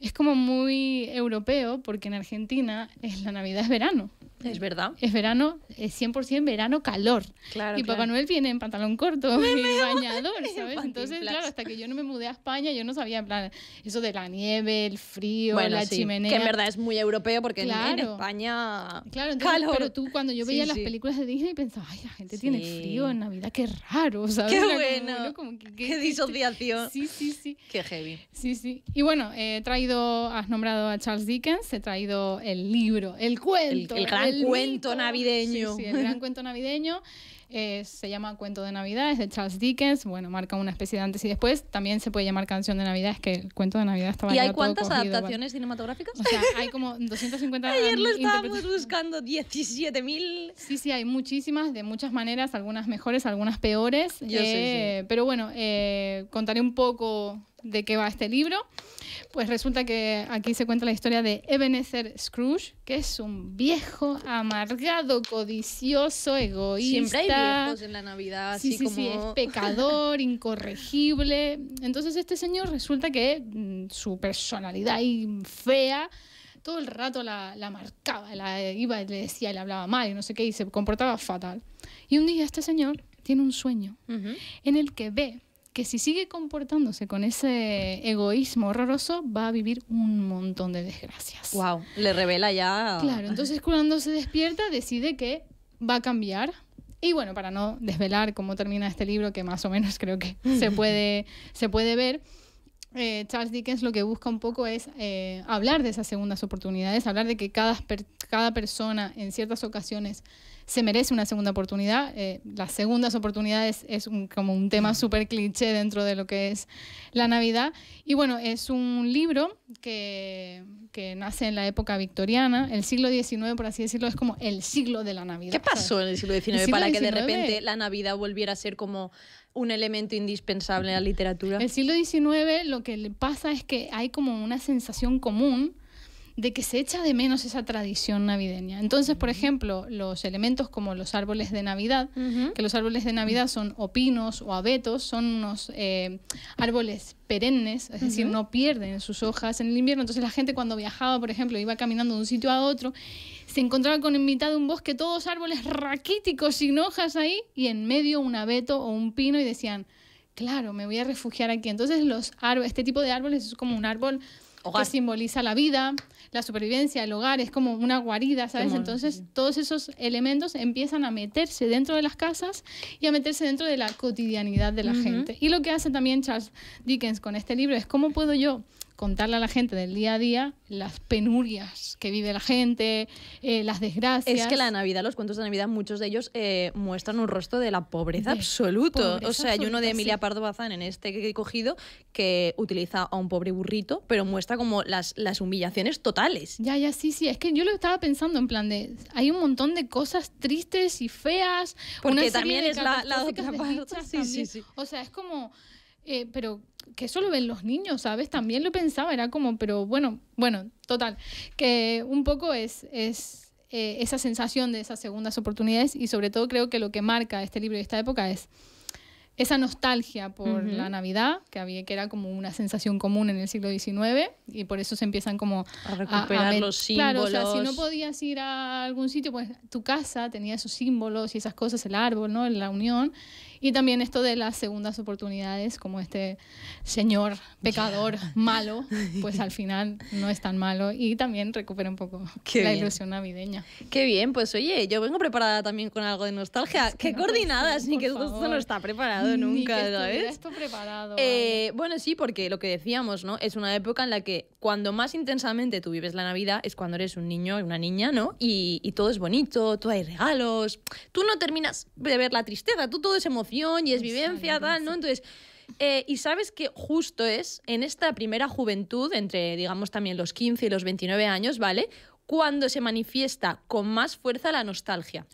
Speaker 2: es como muy europeo porque en Argentina es la Navidad es verano.
Speaker 1: Es verdad.
Speaker 2: Es verano, es 100% verano calor.
Speaker 1: Claro,
Speaker 2: y Papá
Speaker 1: claro.
Speaker 2: Noel viene en pantalón corto y bañador, ¿sabes? Entonces, claro, hasta que yo no me mudé a España, yo no sabía, en plan, eso de la nieve, el frío,
Speaker 1: Bueno,
Speaker 2: la
Speaker 1: sí,
Speaker 2: chimenea.
Speaker 1: Que en verdad es muy europeo porque en- en,
Speaker 2: Claro.
Speaker 1: España...
Speaker 2: Claro, entonces,
Speaker 1: calor.
Speaker 2: pero tú cuando yo
Speaker 1: Sí,
Speaker 2: veía las
Speaker 1: sí.
Speaker 2: películas de Disney pensaba, ay, la gente tiene frío en Navidad, qué raro, ¿sabes?
Speaker 1: Qué
Speaker 2: como,
Speaker 1: bueno.
Speaker 2: como que-
Speaker 1: Qué
Speaker 2: que-
Speaker 1: disociación.
Speaker 2: Sí, sí, sí.
Speaker 1: Qué heavy.
Speaker 2: Sí, sí. Y bueno, he traído, has nombrado a Charles Dickens, he traído el libro, el cuento.
Speaker 1: el gran cuento
Speaker 2: mito.
Speaker 1: navideño.
Speaker 2: Sí, sí, el gran cuento navideño. Eh, se llama Cuento de Navidad, es de Charles Dickens. Bueno, marca una especie de antes y después. También se puede llamar Canción de Navidad, es que el cuento de Navidad estaba
Speaker 1: ¿Y hay cuántas
Speaker 2: cogido,
Speaker 1: adaptaciones cinematográficas?
Speaker 2: O sea, hay como 250
Speaker 1: Ayer lo estábamos buscando, 17.000.
Speaker 2: Sí, sí, hay muchísimas, de muchas maneras, algunas mejores, algunas peores.
Speaker 1: Yo
Speaker 2: Eh, Pero bueno, eh, contaré un poco de qué va este libro. Pues resulta que aquí se cuenta la historia de Ebenezer Scrooge, que es un viejo, amargado, codicioso, egoísta.
Speaker 1: Siempre hay viejos en la Navidad,
Speaker 2: Sí,
Speaker 1: así
Speaker 2: sí,
Speaker 1: como...
Speaker 2: sí, es pecador, incorregible. Entonces este señor resulta que mm, su personalidad ahí fea todo el rato la, la marcaba, la iba y le decía, le hablaba mal y no sé qué, y se comportaba fatal. Y un día este señor tiene un sueño en el que ve que si sigue comportándose con ese egoísmo horroroso, va a vivir un montón de desgracias.
Speaker 1: Wow, le revela ya...
Speaker 2: Claro, entonces cuando se despierta decide que va a cambiar. Y bueno, para no desvelar cómo termina este libro, que más o menos creo que se puede, se puede ver, eh, Charles Dickens lo que busca un poco es eh, hablar de esas segundas oportunidades, hablar de que cada, cada persona en ciertas ocasiones se merece una segunda oportunidad. Eh, las segundas oportunidades es un- como un tema súper cliché dentro de lo que es la Navidad. Y bueno, es un libro que, que nace en la época victoriana. El siglo XIX, por así decirlo, es como el siglo de la Navidad.
Speaker 1: ¿Qué pasó
Speaker 2: ¿sabes?
Speaker 1: en el siglo XIX
Speaker 2: El siglo
Speaker 1: para que de repente la Navidad volviera a ser como un elemento indispensable en la literatura?
Speaker 2: El siglo XIX lo que le pasa es que hay como una sensación común de que se echa de menos esa tradición navideña. Entonces, por ejemplo, los elementos como los árboles de Navidad, que los árboles de Navidad son o pinos o abetos, son unos eh, árboles perennes, es decir, no pierden sus hojas en el invierno. Entonces la gente cuando viajaba, por ejemplo, iba caminando de un sitio a otro, se encontraba con en mitad de un bosque todos árboles raquíticos sin hojas ahí y en medio un abeto o un pino y decían, claro, me voy a refugiar aquí. Entonces los árboles, este tipo de árboles es como un árbol
Speaker 1: Hogar.
Speaker 2: que simboliza la vida, la supervivencia, el hogar, es como una guarida, ¿sabes? Entonces, todos esos elementos empiezan a meterse dentro de las casas y a meterse dentro de la cotidianidad de la gente. Y lo que hace también Charles Dickens con este libro es cómo puedo yo contarle a la gente del día a día las penurias que vive la gente, eh, las desgracias.
Speaker 1: Es que la Navidad, los cuentos de Navidad, muchos de ellos eh, muestran un rostro de la pobreza
Speaker 2: De
Speaker 1: absoluto.
Speaker 2: pobreza
Speaker 1: o sea, hay uno de Emilia
Speaker 2: sí.
Speaker 1: Pardo Bazán en este que he cogido que utiliza a un pobre burrito, pero muestra como las, las humillaciones totales.
Speaker 2: Ya, ya, sí, sí. Es que yo lo estaba pensando en plan de. Hay un montón de cosas tristes y feas.
Speaker 1: Porque
Speaker 2: una serie
Speaker 1: también
Speaker 2: de
Speaker 1: es la- la otra parte. Sí, sí, sí.
Speaker 2: O sea, es como. Eh, pero que eso lo ven los niños, ¿sabes? También lo pensaba, era como, pero bueno, bueno, total. Que un poco es. es eh, esa sensación de esas segundas oportunidades y sobre todo creo que lo que marca este libro y esta época es esa nostalgia por
Speaker 1: Ujú.
Speaker 2: la Navidad, que había que era como una sensación común en el siglo XIX y por eso se empiezan como
Speaker 1: A recuperar
Speaker 2: met-
Speaker 1: los
Speaker 2: Claro, o
Speaker 1: símbolos.
Speaker 2: sea, si no podías ir a algún sitio, pues tu casa tenía esos símbolos y esas cosas, el árbol, ¿no? La unión. Y también esto de las segundas oportunidades, como este señor pecador malo, pues al final no es tan malo y también recupera un poco
Speaker 1: Qué
Speaker 2: la
Speaker 1: bien.
Speaker 2: ilusión navideña.
Speaker 1: Qué bien, pues oye, yo vengo preparada también con algo de nostalgia.
Speaker 2: Es que
Speaker 1: Qué
Speaker 2: no
Speaker 1: coordinadas,
Speaker 2: ser,
Speaker 1: ni que esto, esto no está preparado
Speaker 2: Ni
Speaker 1: nunca,
Speaker 2: estuviera
Speaker 1: ¿sabes?
Speaker 2: esto preparado.
Speaker 1: Eh, bueno, sí, porque lo que decíamos, ¿no? Es una época en la que cuando más intensamente tú vives la Navidad es cuando eres un niño o una niña, ¿no? Y, y todo es bonito, todo hay regalos. Tú no terminas de ver la tristeza, tú todo es emoción y es vivencia, tal, ¿no? Entonces, eh, y sabes que justo es en esta primera juventud, entre, digamos, también los 15 y los 29 años, ¿vale? Cuando se manifiesta con más fuerza la nostalgia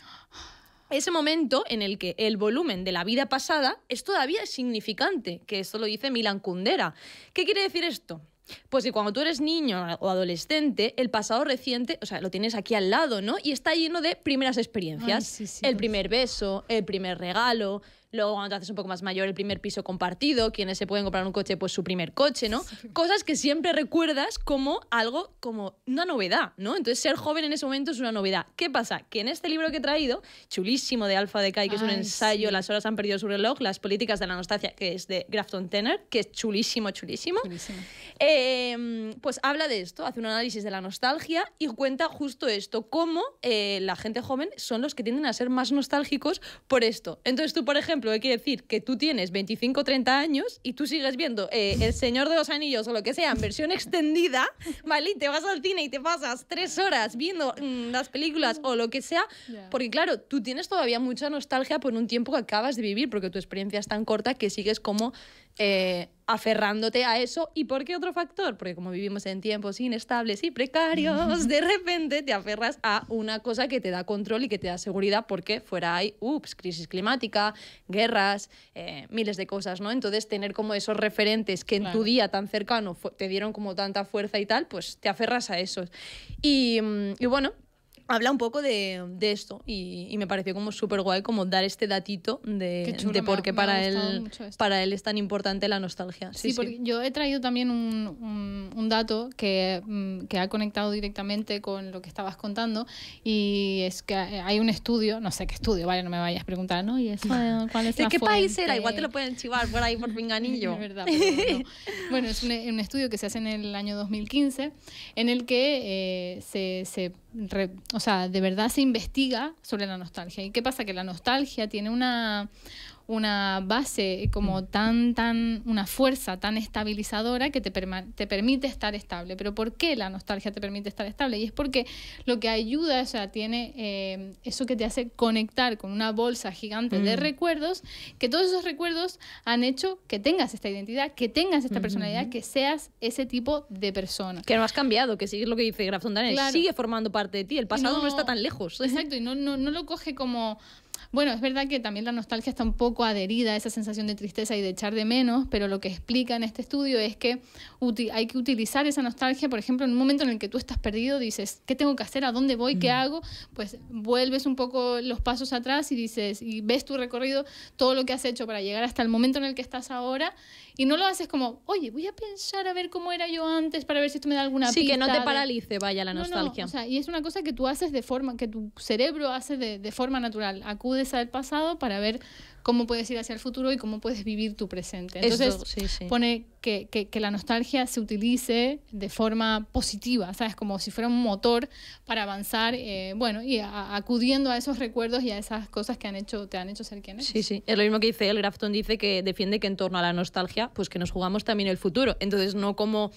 Speaker 1: ese momento en el que el volumen de la vida pasada es todavía significante, que esto lo dice Milan Kundera. ¿Qué quiere decir esto? Pues que cuando tú eres niño o adolescente, el pasado reciente, o sea, lo tienes aquí al lado, ¿no? Y está lleno de primeras experiencias.
Speaker 2: Ay, sí, sí,
Speaker 1: el primer beso, el primer regalo, luego cuando te haces un poco más mayor, el primer piso compartido, quienes se pueden comprar un coche, pues su primer coche, ¿no? Cosas que siempre recuerdas como algo, como una novedad, ¿no? Entonces ser joven en ese momento es una novedad. ¿Qué pasa? Que en este libro que he traído, chulísimo de Alfa de Kai, que es un
Speaker 2: Ay,
Speaker 1: ensayo,
Speaker 2: sí.
Speaker 1: Las horas han perdido su reloj, las políticas de la nostalgia, que es de Grafton Tenner, que es chulísimo, chulísimo. Eh, pues habla de esto, hace un análisis de la nostalgia y cuenta justo esto, cómo eh, la gente joven son los que tienden a ser más nostálgicos por esto. Entonces tú, por ejemplo, ¿qué quiere decir? Que tú tienes 25 o 30 años y tú sigues viendo eh, El Señor de los Anillos o lo que sea en versión extendida, ¿vale? Y te vas al cine y te pasas tres horas viendo mm, las películas o lo que sea, porque claro, tú tienes todavía mucha nostalgia por un tiempo que acabas de vivir, porque tu experiencia es tan corta que sigues como eh, aferrándote a eso. ¿Y por qué otro factor? Porque como vivimos en tiempos inestables y precarios, de repente te aferras a una cosa que te da control y que te da seguridad, porque fuera hay, ups, crisis climática, guerras, eh, miles de cosas, ¿no? Entonces tener como esos referentes que en
Speaker 2: Claro.
Speaker 1: tu día tan cercano te dieron como tanta fuerza y tal, pues te aferras a esos. Y, mm, y bueno, habla un poco de, de esto y, y me pareció como súper guay como dar este datito de,
Speaker 2: chulo,
Speaker 1: de por qué para él, para él es tan importante la nostalgia.
Speaker 2: Sí,
Speaker 1: Sí, sí.
Speaker 2: porque yo he traído también un, un- un dato que, mm, que ha conectado directamente con lo que estabas contando y es que hay un estudio, no sé qué estudio, vale, no me vayas a preguntar, ¿no? ¿Y eso de cuál es
Speaker 1: ¿De
Speaker 2: la
Speaker 1: qué país
Speaker 2: fuente?
Speaker 1: era? Igual te lo pueden chivar por ahí por pinganillo.
Speaker 2: Es verdad, pero no. Bueno, es un, un estudio que se hace en el año 2015 en el que eh, se, se re- o sea, de verdad se investiga sobre la nostalgia. ¿Y qué pasa? Que la nostalgia tiene una, una base como tan, tan, una fuerza tan estabilizadora que te, te permite estar estable. Pero ¿por qué la nostalgia te permite estar estable? Y es porque lo que ayuda, o sea, tiene eh, eso que te hace conectar con una bolsa gigante de
Speaker 1: Mm.
Speaker 2: recuerdos, que todos esos recuerdos han hecho que tengas esta identidad, que tengas esta personalidad, que seas ese tipo de persona.
Speaker 1: Que no has cambiado, que sigues lo que dice Grafton Daniel,
Speaker 2: Claro.
Speaker 1: sigue formando parte de ti, el pasado no,
Speaker 2: no-
Speaker 1: está tan lejos.
Speaker 2: Exacto, y no, no, no lo coge como... Bueno, es verdad que también la nostalgia está un poco adherida a esa sensación de tristeza y de echar de menos, pero lo que explica en este estudio es que hay que utilizar esa nostalgia, por ejemplo, en un momento en el que tú estás perdido, dices, ¿qué tengo que hacer? ¿A dónde voy? ¿Qué hago? Pues vuelves un poco los pasos atrás y dices, y ves tu recorrido, todo lo que has hecho para llegar hasta el momento en el que estás ahora Y no lo haces como, oye, voy a pensar a ver cómo era yo antes para ver si esto me da alguna
Speaker 1: Sí, que no te
Speaker 2: de-
Speaker 1: paralice, vaya, la
Speaker 2: No, no,
Speaker 1: nostalgia.
Speaker 2: o sea, y es una cosa que tú haces de forma, que tu cerebro hace de, de forma natural. Acudes al pasado para ver cómo puedes ir hacia el futuro y cómo puedes vivir tu presente. Entonces,
Speaker 1: sí, sí.
Speaker 2: pone que, que- que la nostalgia se utilice de forma positiva, ¿sabes? Como si fuera un motor para avanzar, eh, bueno, y a- acudiendo a esos recuerdos y a esas cosas que han hecho, te han hecho ser quien eres.
Speaker 1: Sí, sí. Es lo mismo que dice el Grafton, dice que defiende que en torno a la nostalgia, pues que nos jugamos también el futuro. Entonces, no como...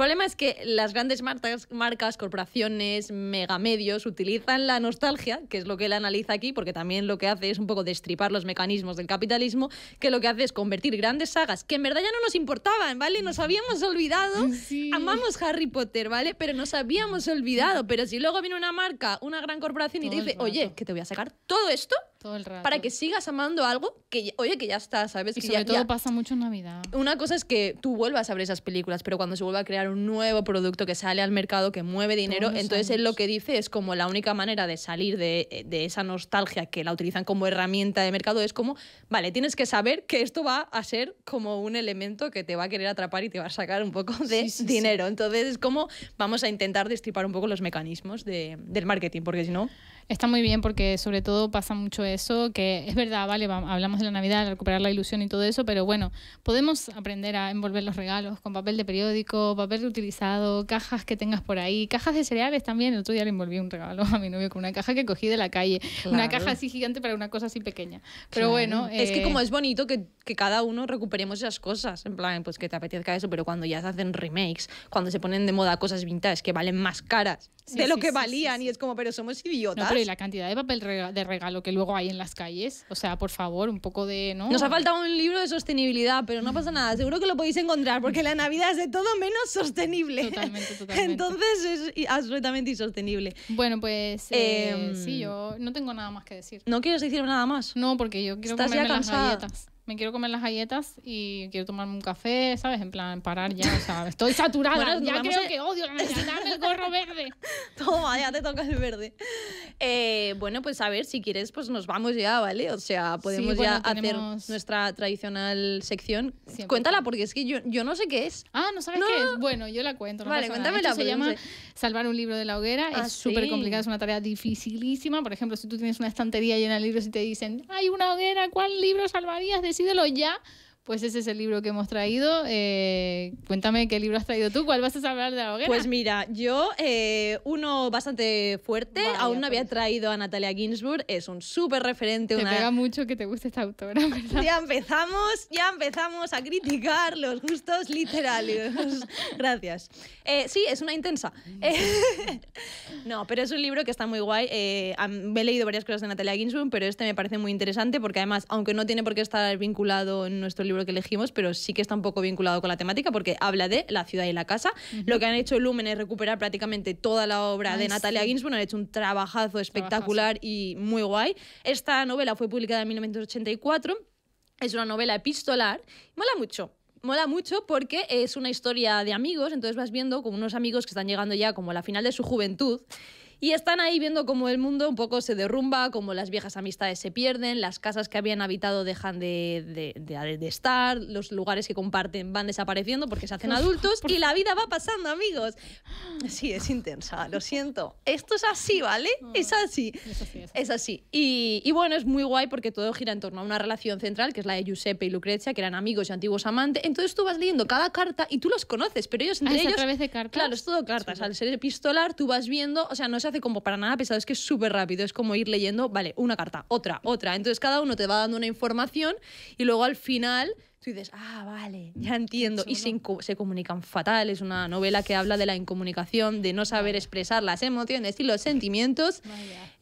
Speaker 1: El problema es que las grandes marcas, marcas corporaciones, megamedios, utilizan la nostalgia, que es lo que él analiza aquí, porque también lo que hace es un poco destripar los mecanismos del capitalismo, que lo que hace es convertir grandes sagas, que en verdad ya no nos importaban, ¿vale? Nos habíamos olvidado.
Speaker 2: Sí.
Speaker 1: Amamos Harry Potter, ¿vale? Pero nos habíamos olvidado. Pero si luego viene una marca, una gran corporación y te dice, oye, que te voy a sacar todo esto
Speaker 2: Todo el rato.
Speaker 1: para que sigas amando algo que, oye, que ya está, ¿sabes?
Speaker 2: y
Speaker 1: Que
Speaker 2: sobre
Speaker 1: ya-
Speaker 2: todo
Speaker 1: ya-
Speaker 2: pasa mucho en Navidad.
Speaker 1: Una cosa es que tú vuelvas a ver esas películas, pero cuando se vuelve a crear un nuevo producto que sale al mercado, que mueve dinero, entonces él lo que dice es como la única manera de salir de, de esa nostalgia que la utilizan como herramienta de mercado es como, vale, tienes que saber que esto va a ser como un elemento que te va a querer atrapar y te va a sacar un poco de
Speaker 2: Sí, sí, sí.
Speaker 1: dinero. Entonces es como vamos a intentar destripar un poco los mecanismos de- del marketing, porque si no...
Speaker 2: Está muy bien porque sobre todo pasa mucho eso, que es verdad, vale, va- hablamos de la Navidad, de recuperar la ilusión y todo eso, pero bueno, podemos aprender a envolver los regalos con papel de periódico, papel reutilizado, cajas que tengas por ahí, cajas de cereales también. El otro día le envolví un regalo a mi novio con una caja que cogí de la calle, una caja así gigante para una cosa así pequeña. Pero
Speaker 1: Claro.
Speaker 2: bueno,
Speaker 1: es que
Speaker 2: eh,
Speaker 1: como es bonito que, que cada uno recuperemos esas cosas, en plan, pues que te apetezca eso, pero cuando ya se hacen remakes, cuando se ponen de moda cosas vintage que valen más caras
Speaker 2: Sí,
Speaker 1: de lo
Speaker 2: sí,
Speaker 1: que
Speaker 2: sí,
Speaker 1: valían
Speaker 2: sí,
Speaker 1: y es como, pero somos idiotas.
Speaker 2: No, pero y la cantidad de papel rega- de regalo que luego hay en las calles, o sea, por favor, un poco de, ¿no?
Speaker 1: Nos ha faltado un libro de sostenibilidad, pero no pasa nada, seguro que lo podéis encontrar, porque la Navidad es de todo menos sostenible.
Speaker 2: Totalmente, totalmente.
Speaker 1: Entonces es absolutamente insostenible.
Speaker 2: Bueno, pues eh,
Speaker 1: Em,
Speaker 2: sí, yo no tengo nada más que decir.
Speaker 1: ¿No quieres decir nada más?
Speaker 2: No, porque yo quiero
Speaker 1: Estás ya
Speaker 2: comerme las galletas. Me quiero comer las galletas y quiero tomarme un café, ¿sabes? En plan, parar ya, o sea, estoy saturada.
Speaker 1: Bueno,
Speaker 2: ya creo
Speaker 1: a-
Speaker 2: que odio dame el gorro verde.
Speaker 1: Toma, ya te toca el verde. Eh, bueno, pues a ver, si quieres, pues nos vamos ya, ¿vale? O sea, podemos
Speaker 2: bueno,
Speaker 1: ya
Speaker 2: tenemos-
Speaker 1: hacer nuestra tradicional sección.
Speaker 2: Siempre.
Speaker 1: Cuéntala, porque es que yo, yo no sé qué es.
Speaker 2: Ah, ¿no sabes
Speaker 1: No.
Speaker 2: qué es? Bueno, yo la cuento. no
Speaker 1: Vale, cuéntamela,
Speaker 2: se llama salvar un libro de la hoguera.
Speaker 1: Ah,
Speaker 2: es súper
Speaker 1: sí.
Speaker 2: complicada, es una tarea dificilísima. Por ejemplo, si tú tienes una estantería llena de libros y te dicen, hay una hoguera, ¿cuál libro salvarías? Decídelo ya. Pues ese es el libro que hemos traído. Eh, cuéntame qué libro has traído tú, ¿cuál vas a salvar de la hoguera?
Speaker 1: Pues mira, yo eh, uno bastante fuerte,
Speaker 2: Vaya,
Speaker 1: aún no había
Speaker 2: pues.
Speaker 1: traído a Natalia Ginsburg, es un súper referente,
Speaker 2: Te
Speaker 1: una...
Speaker 2: pega mucho que te guste esta autora, ¿verdad?
Speaker 1: Ya empezamos, ya empezamos a criticar los gustos literarios. Gracias. Eh, sí, es una intensa. No, pero es un libro que está muy guay. Me he leído varias cosas de Natalia Ginsburg, pero este me parece muy interesante porque además, aunque no tiene por qué estar vinculado en nuestro libro que elegimos, pero sí que está un poco vinculado con la temática porque habla de la ciudad y la casa. Lo que han hecho Lumen es recuperar prácticamente toda la obra de
Speaker 2: Ay,
Speaker 1: Natalia
Speaker 2: sí.
Speaker 1: Ginsburg. Han hecho un trabajazo espectacular y muy guay. Esta novela fue publicada en 1984. Es una novela epistolar. Mola mucho. Mola mucho porque es una historia de amigos, entonces vas viendo como unos amigos que están llegando ya como a la final de su juventud y están ahí viendo como el mundo un poco se derrumba, como las viejas amistades se pierden, las casas que habían habitado dejan de, de- de- de estar, los lugares que comparten van desapareciendo porque se hacen adultos y la vida va pasando, amigos. Sí, es intensa, lo siento. Esto es así, ¿vale? Es así.
Speaker 2: Eso sí, eso.
Speaker 1: Es así. Y, y bueno, es muy guay porque todo gira en torno a una relación central, que es la de Giuseppe y Lucrezia, que eran amigos y antiguos amantes. Entonces tú vas leyendo cada carta y tú los conoces, pero ellos
Speaker 2: Ah,
Speaker 1: entre
Speaker 2: ¿es a
Speaker 1: ellos...
Speaker 2: través de cartas?
Speaker 1: Claro, es todo cartas. Al ser epistolar, tú vas viendo, o sea, no se hace como para nada pesado, es que es súper rápido. Es como ir leyendo, vale, una carta, otra, otra. Entonces cada uno te va dando una información y luego al final tú dices, ah, vale, ya entiendo. Y se, se comunican fatal. Es una novela que habla de la incomunicación, de no saber expresar las emociones y los sentimientos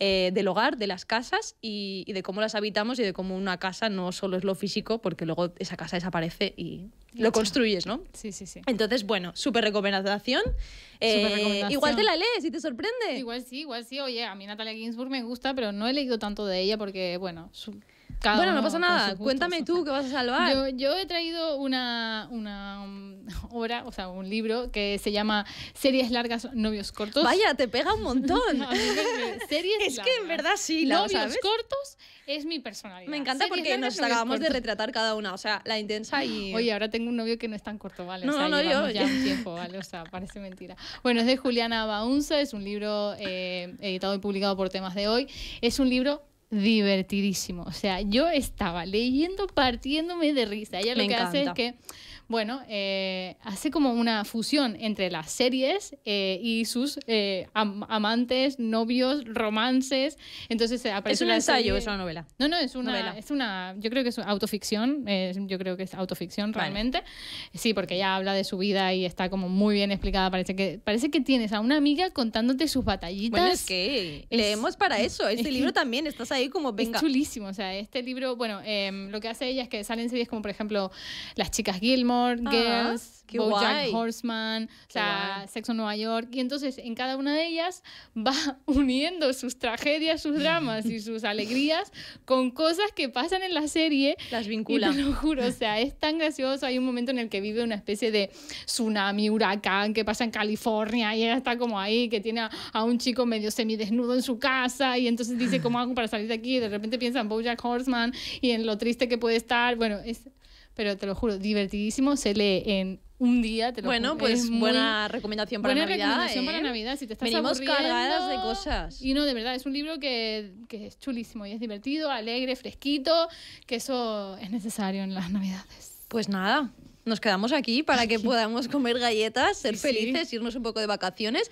Speaker 1: eh, del hogar, de las casas y, y de cómo las habitamos y de cómo una casa no solo es lo físico, porque luego esa casa desaparece y lo construyes, ¿no?
Speaker 2: Sí, sí, sí.
Speaker 1: Entonces, bueno, súper recomendación. Eh. Igual te la lees y te sorprende.
Speaker 2: Igual sí, igual sí. Oye, a mí Natalia Ginsburg me gusta, pero no he leído tanto de ella porque, bueno, su- cada
Speaker 1: Bueno, no pasa nada. Cuéntame tú qué vas a salvar.
Speaker 2: Yo, yo he traído una, una um, obra, o sea, un libro que se llama Series largas, novios cortos.
Speaker 1: Vaya, te pega un montón.
Speaker 2: Me- series
Speaker 1: Es que en
Speaker 2: largas.
Speaker 1: verdad sí, la
Speaker 2: Novios
Speaker 1: ¿sabes?
Speaker 2: cortos es mi personalidad.
Speaker 1: Me encanta
Speaker 2: Series
Speaker 1: porque
Speaker 2: largas,
Speaker 1: nos acabamos de retratar cada una. O sea, la intensa y.
Speaker 2: Oye, ahora tengo un novio que no es tan corto, ¿vale?
Speaker 1: No,
Speaker 2: o sea,
Speaker 1: no, yo-
Speaker 2: ya un tiempo, ¿vale? O sea, parece mentira. Bueno, es de Juliana Baunza, es un libro eh, editado y publicado por Temas de Hoy. Es un libro divertidísimo. O sea, yo estaba leyendo partiéndome de risa. Ella lo
Speaker 1: Me
Speaker 2: que hace es que, bueno, eh, hace como una fusión entre las series eh, y sus eh, am- amantes, novios, romances. Entonces eh, aparece
Speaker 1: ¿Es un ensayo
Speaker 2: serie-
Speaker 1: es una novela?
Speaker 2: no, no, es una,
Speaker 1: Novela.
Speaker 2: es una, yo creo que es autoficción, yo creo que es autoficción
Speaker 1: Vale.
Speaker 2: realmente. Sí, porque ella habla de su vida y está como muy bien explicada. Parece que, parece que tienes a una amiga contándote sus batallitas.
Speaker 1: Bueno, es que
Speaker 2: Es-
Speaker 1: leemos para eso.
Speaker 2: es
Speaker 1: Este
Speaker 2: que-
Speaker 1: libro también, estás ahí como, venga.
Speaker 2: Es chulísimo, o sea, este libro, bueno, em, lo que hace ella es que salen series como, por ejemplo, Las Chicas Gilmore,
Speaker 1: Ah,
Speaker 2: Girls, BoJack
Speaker 1: guay.
Speaker 2: Horseman, o sea. Sexo en Nueva York, y entonces en cada una de ellas va uniendo sus tragedias, sus dramas y sus alegrías con cosas que pasan en la serie
Speaker 1: Las
Speaker 2: y
Speaker 1: vincula.
Speaker 2: te lo juro, o sea, es tan gracioso. Hay un momento en el que vive una especie de tsunami, huracán que pasa en California y ella está como ahí, que tiene a, a un chico medio semidesnudo en su casa y entonces dice, ¿cómo hago para salir de aquí? Y de repente piensa en Bojack Horseman y en lo triste que puede estar. Bueno, es, pero te lo juro, divertidísimo. Se lee en un día, te lo
Speaker 1: Bueno,
Speaker 2: juro.
Speaker 1: pues
Speaker 2: es
Speaker 1: buena recomendación para
Speaker 2: Buena
Speaker 1: Navidad.
Speaker 2: recomendación
Speaker 1: ¿eh?
Speaker 2: para Navidad. Si te estás
Speaker 1: Venimos cargadas de cosas.
Speaker 2: Y no, de verdad, es un libro que, que es chulísimo y es divertido, alegre, fresquito, que eso es necesario en las Navidades.
Speaker 1: Pues nada, nos quedamos aquí para que podamos comer galletas, ser
Speaker 2: Sí, sí.
Speaker 1: felices, irnos un poco de vacaciones.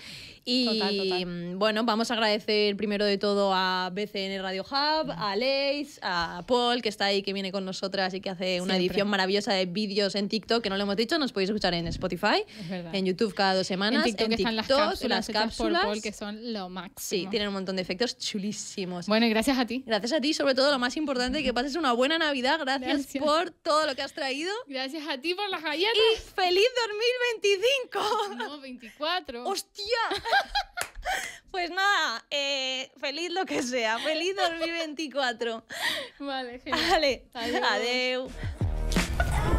Speaker 1: Y
Speaker 2: Total, total.
Speaker 1: mm, bueno, vamos a agradecer primero de todo a BCN Radio Hub, a Leis, a Paul, que está ahí, que viene con nosotras y que hace una
Speaker 2: Siempre.
Speaker 1: edición maravillosa de vídeos en TikTok, que no lo hemos dicho, nos podéis escuchar en Spotify,
Speaker 2: Es
Speaker 1: en YouTube cada dos semanas,
Speaker 2: en TikTok están las cápsulas,
Speaker 1: las
Speaker 2: hechas
Speaker 1: cápsulas.
Speaker 2: por Paul, que son lo máximo.
Speaker 1: Sí, tienen un montón de efectos chulísimos.
Speaker 2: Bueno, y gracias a ti.
Speaker 1: Gracias a ti, sobre todo lo más importante, que pases una buena Navidad. Gracias,
Speaker 2: Gracias.
Speaker 1: por todo lo que has traído.
Speaker 2: Gracias a ti por las galletas.
Speaker 1: Y feliz 2025.
Speaker 2: No, 24.
Speaker 1: ¡Hostia! Pues nada, eh, feliz lo que sea, feliz 2024.
Speaker 2: Vale, genial.
Speaker 1: Vale,
Speaker 2: Adiós.
Speaker 1: adeu.